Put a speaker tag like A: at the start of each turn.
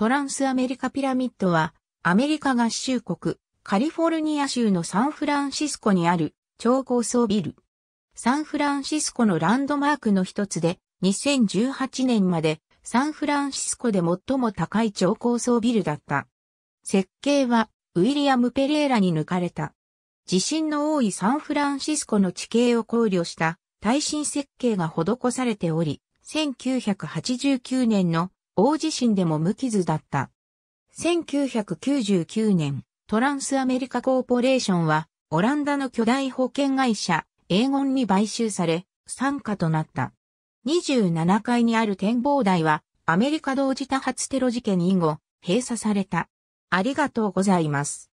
A: トランスアメリカピラミッドは、アメリカ合衆国、カリフォルニア州のサンフランシスコにある超高層ビル。サンフランシスコのランドマークの一つで、2018年までサンフランシスコで最も高い超高層ビルだった。設計はウィリアム・ペレーラに抜かれた。地震の多いサンフランシスコの地形を考慮した耐震設計が施されており、1989年の大地震でも無傷だった。1999年、トランスアメリカコーポレーションは、オランダの巨大保険会社、エーゴンに買収され、参加となった。27階にある展望台は、アメリカ同時多発テロ事件以後、閉鎖された。ありがとうございます。